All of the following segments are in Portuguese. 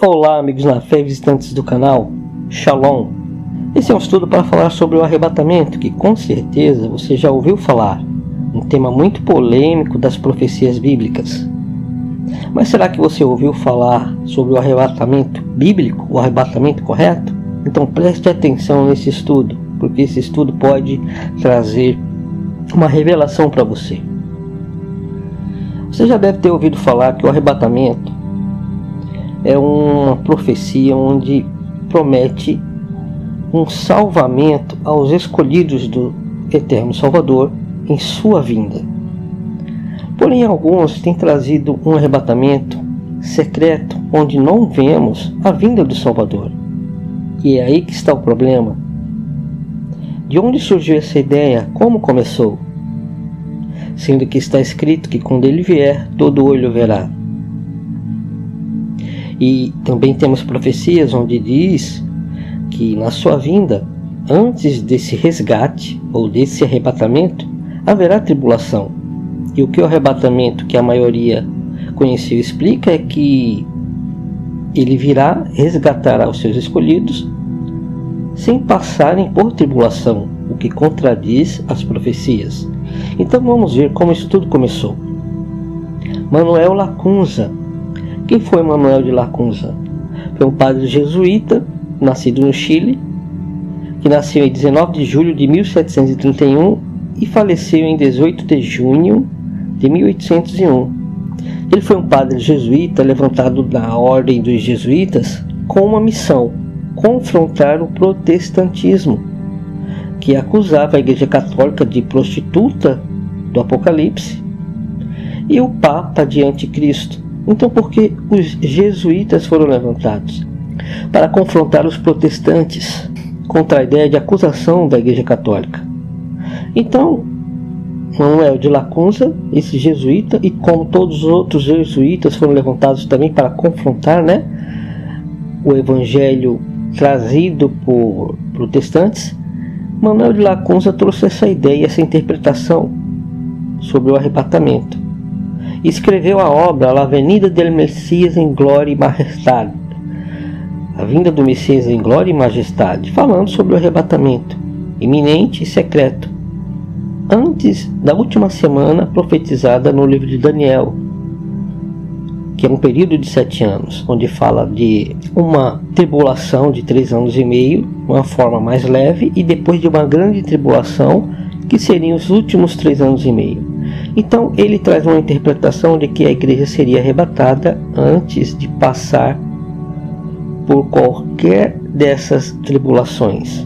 Olá, amigos na fé visitantes do canal. Shalom. Esse é um estudo para falar sobre o arrebatamento, que com certeza você já ouviu falar, um tema muito polêmico das profecias bíblicas. Mas será que você ouviu falar sobre o arrebatamento bíblico, o arrebatamento correto? Então preste atenção nesse estudo, porque esse estudo pode trazer uma revelação para você. Você já deve ter ouvido falar que o arrebatamento é uma profecia onde promete um salvamento aos escolhidos do Eterno Salvador em sua vinda. Porém, alguns têm trazido um arrebatamento secreto onde não vemos a vinda do Salvador. E é aí que está o problema. De onde surgiu essa ideia? Como começou? Sendo que está escrito que quando ele vier, todo olho verá. E também temos profecias onde diz que na sua vinda, antes desse resgate ou desse arrebatamento, haverá tribulação. E o que o arrebatamento que a maioria conheceu explica é que ele virá resgatar os seus escolhidos sem passarem por tribulação, o que contradiz as profecias. Então vamos ver como isso tudo começou. Manuel Lacunza quem foi Manuel de Lacunza? Foi um padre jesuíta, nascido no Chile, que nasceu em 19 de julho de 1731 e faleceu em 18 de junho de 1801. Ele foi um padre jesuíta levantado na ordem dos jesuítas com uma missão: confrontar o protestantismo, que acusava a Igreja Católica de prostituta do Apocalipse e o Papa de Anticristo. Então, por que os jesuítas foram levantados? Para confrontar os protestantes contra a ideia de acusação da Igreja Católica. Então, Manuel de Lacunza, esse jesuíta, e como todos os outros jesuítas foram levantados também para confrontar né, o evangelho trazido por protestantes, Manuel de Lacunza trouxe essa ideia, essa interpretação sobre o arrebatamento escreveu a obra La Avenida del Messias em Glória e Majestade, a vinda do Messias em glória e majestade, falando sobre o arrebatamento iminente e secreto, antes da última semana profetizada no livro de Daniel, que é um período de sete anos, onde fala de uma tribulação de três anos e meio, uma forma mais leve, e depois de uma grande tribulação, que seriam os últimos três anos e meio. Então ele traz uma interpretação de que a igreja seria arrebatada antes de passar por qualquer dessas tribulações,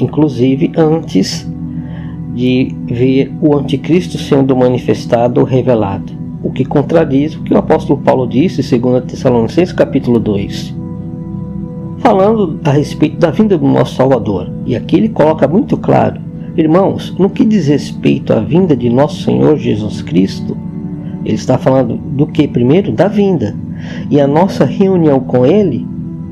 inclusive antes de ver o anticristo sendo manifestado ou revelado, o que contradiz o que o apóstolo Paulo disse em 2 Tessalonicenses capítulo 2, falando a respeito da vinda do nosso Salvador. E aqui ele coloca muito claro Irmãos, no que diz respeito à vinda de nosso Senhor Jesus Cristo, ele está falando do que primeiro? Da vinda. E a nossa reunião com Ele,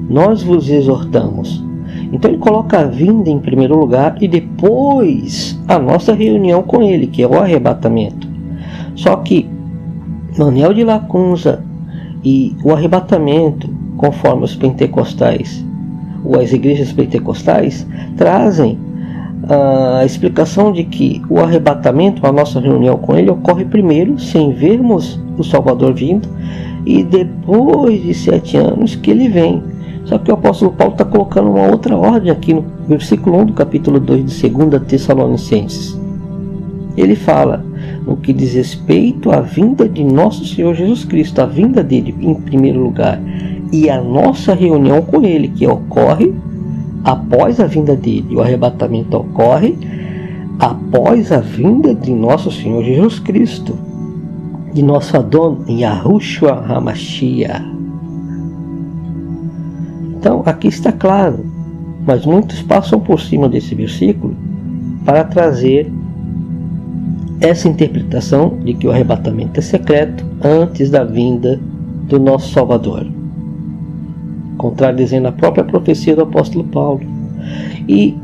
nós vos exortamos. Então ele coloca a vinda em primeiro lugar e depois a nossa reunião com Ele, que é o arrebatamento. Só que Manuel de Lacunza e o arrebatamento, conforme os pentecostais ou as igrejas pentecostais, trazem a explicação de que o arrebatamento, a nossa reunião com ele, ocorre primeiro sem vermos o Salvador vindo e depois de sete anos que ele vem. Só que o apóstolo Paulo está colocando uma outra ordem aqui no versículo 1 do capítulo 2 de 2 Tessalonicenses. Ele fala no que diz respeito à vinda de nosso Senhor Jesus Cristo, a vinda dele em primeiro lugar, e a nossa reunião com ele, que ocorre após a vinda dele. O arrebatamento ocorre após a vinda de nosso Senhor Jesus Cristo, de nosso Adon Yahushua Hamashia. Então, aqui está claro, mas muitos passam por cima desse versículo para trazer essa interpretação de que o arrebatamento é secreto antes da vinda do nosso Salvador contradizendo a própria profecia do apóstolo Paulo. E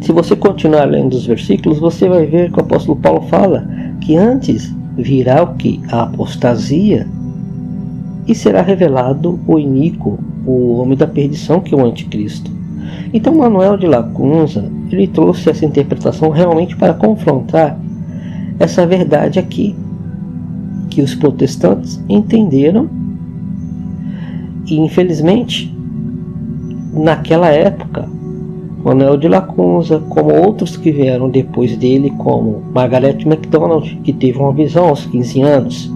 se você continuar lendo os versículos, você vai ver que o apóstolo Paulo fala que antes virá o que? A apostasia e será revelado o iníquo, o homem da perdição, que é o anticristo. Então Manuel de Lacunza ele trouxe essa interpretação realmente para confrontar essa verdade aqui que os protestantes entenderam e infelizmente naquela época Manuel de Lacunza, como outros que vieram depois dele, como Margaret MacDonald, que teve uma visão aos 15 anos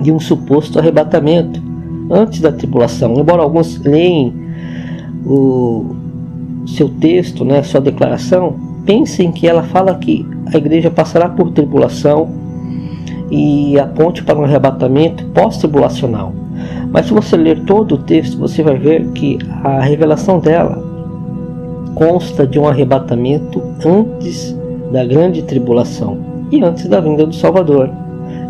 de um suposto arrebatamento antes da tribulação. Embora alguns leem o seu texto, né, sua declaração, pensem que ela fala que a igreja passará por tribulação e aponte para um arrebatamento pós-tribulacional. Mas se você ler todo o texto, você vai ver que a revelação dela consta de um arrebatamento antes da grande tribulação e antes da vinda do Salvador.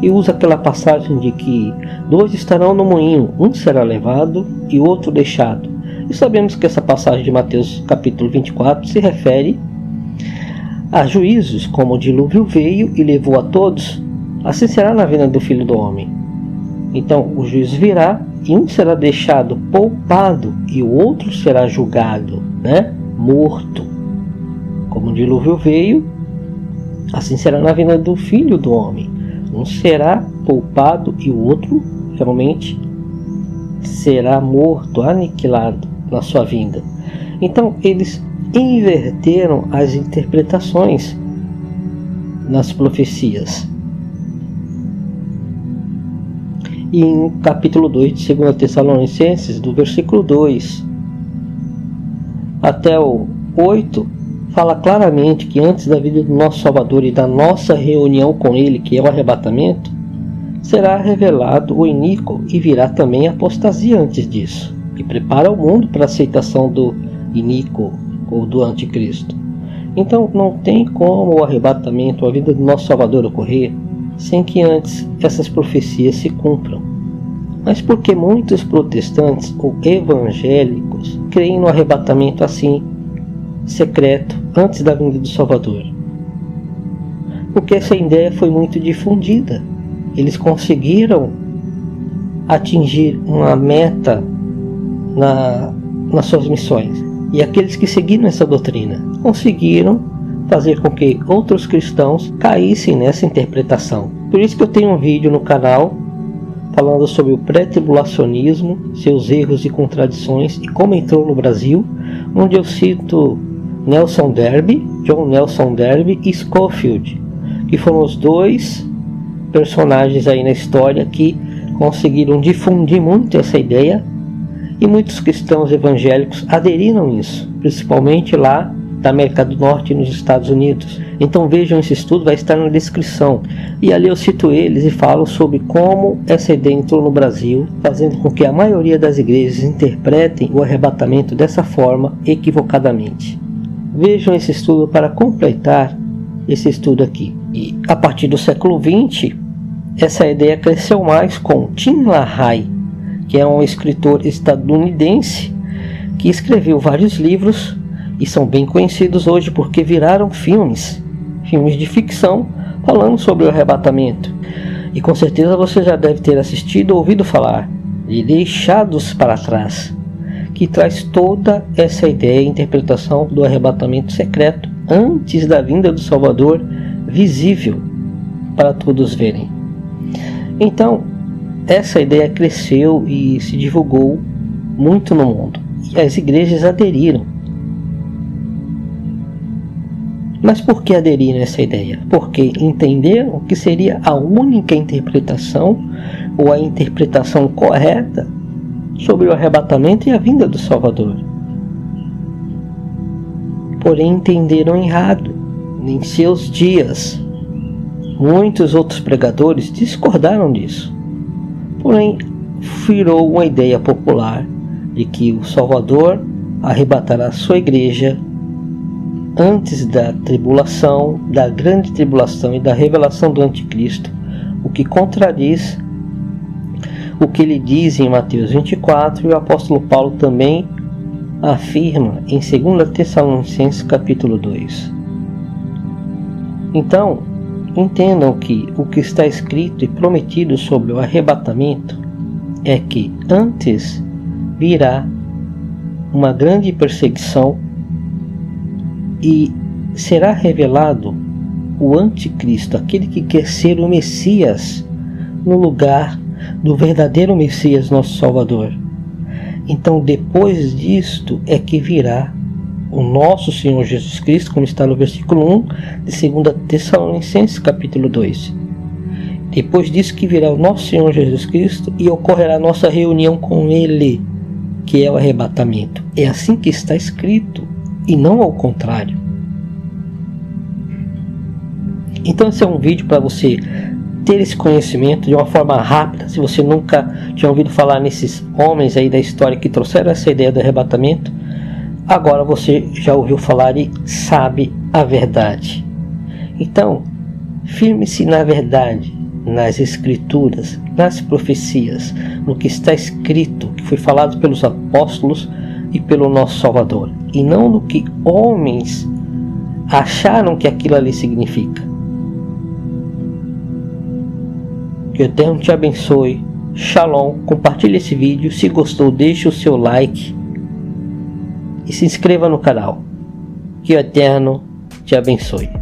E usa aquela passagem de que dois estarão no moinho, um será levado e outro deixado. E sabemos que essa passagem de Mateus capítulo 24 se refere a juízos, como o dilúvio veio e levou a todos, assim será na vinda do Filho do Homem. Então o juiz virá e um será deixado poupado e o outro será julgado, né? morto. Como o dilúvio veio, assim será na vinda do Filho do Homem. Um será poupado e o outro realmente será morto, aniquilado na sua vinda. Então eles inverteram as interpretações nas profecias. E em capítulo 2 de 2 Tessalonicenses, do versículo 2 até o 8, fala claramente que antes da vida do nosso Salvador e da nossa reunião com Ele, que é o arrebatamento, será revelado o iníquo e virá também a apostasia antes disso, e prepara o mundo para a aceitação do iníquo ou do anticristo. Então não tem como o arrebatamento, a vida do nosso Salvador ocorrer sem que antes essas profecias se cumpram mas porque muitos protestantes ou evangélicos creem no arrebatamento assim, secreto, antes da vinda do Salvador. Porque essa ideia foi muito difundida. Eles conseguiram atingir uma meta na, nas suas missões. E aqueles que seguiram essa doutrina conseguiram fazer com que outros cristãos caíssem nessa interpretação. Por isso que eu tenho um vídeo no canal falando sobre o pré-tribulacionismo, seus erros e contradições e como entrou no Brasil, onde eu cito Nelson Derby, John Nelson Derby e Schofield, que foram os dois personagens aí na história que conseguiram difundir muito essa ideia e muitos cristãos evangélicos aderiram a isso, principalmente lá da América do Norte e nos Estados Unidos. Então vejam esse estudo, vai estar na descrição. E ali eu cito eles e falo sobre como essa ideia entrou no Brasil, fazendo com que a maioria das igrejas interpretem o arrebatamento dessa forma equivocadamente. Vejam esse estudo para completar esse estudo aqui. E a partir do século XX, essa ideia cresceu mais com Tim LaHaye, que é um escritor estadunidense que escreveu vários livros e são bem conhecidos hoje porque viraram filmes, filmes de ficção falando sobre o arrebatamento. E com certeza você já deve ter assistido ou ouvido falar de Deixados para Trás, que traz toda essa ideia e interpretação do arrebatamento secreto antes da vinda do Salvador visível para todos verem. Então, essa ideia cresceu e se divulgou muito no mundo. E as igrejas aderiram Mas por que aderiram a essa ideia? Porque entenderam que seria a única interpretação ou a interpretação correta sobre o arrebatamento e a vinda do Salvador. Porém, entenderam errado. Em seus dias, muitos outros pregadores discordaram disso. Porém, virou uma ideia popular de que o Salvador arrebatará sua igreja antes da tribulação, da grande tribulação e da revelação do anticristo, o que contradiz o que ele diz em Mateus 24 e o apóstolo Paulo também afirma em 2 Tessalonicenses capítulo 2. Então, entendam que o que está escrito e prometido sobre o arrebatamento é que antes virá uma grande perseguição e será revelado o anticristo, aquele que quer ser o Messias no lugar do verdadeiro Messias, nosso Salvador. Então, depois disto é que virá o nosso Senhor Jesus Cristo, como está no versículo 1 de 2 Tessalonicenses, capítulo 2. Depois disso que virá o nosso Senhor Jesus Cristo e ocorrerá a nossa reunião com Ele, que é o arrebatamento. É assim que está escrito, e não ao contrário. Então esse é um vídeo para você ter esse conhecimento de uma forma rápida. Se você nunca tinha ouvido falar nesses homens aí da história que trouxeram essa ideia do arrebatamento, agora você já ouviu falar e sabe a verdade. Então, firme-se na verdade, nas escrituras, nas profecias, no que está escrito, que foi falado pelos apóstolos e pelo nosso Salvador, e não no que homens acharam que aquilo ali significa. Que o Eterno te abençoe. Shalom. Compartilhe esse vídeo. Se gostou, deixe o seu like. E se inscreva no canal. Que o Eterno te abençoe.